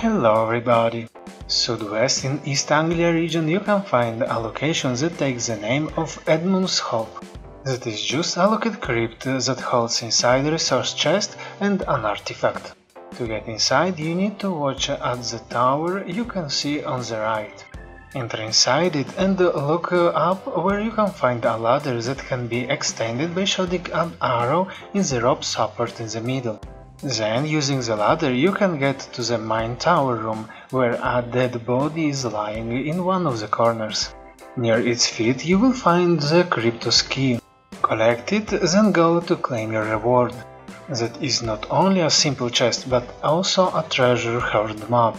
Hello everybody! Southwest in East Anglia region you can find a location that takes the name of Edmund's Hope. That is just a locked crypt that holds inside a resource chest and an artifact. To get inside you need to watch at the tower you can see on the right. Enter inside it and look up where you can find a ladder that can be extended by shooting an arrow in the rope support in the middle. Then, using the ladder, you can get to the main tower room, where a dead body is lying in one of the corners. Near its feet you will find the Cryptos key. Collect it, then go to claim your reward. That is not only a simple chest, but also a treasure hoard map.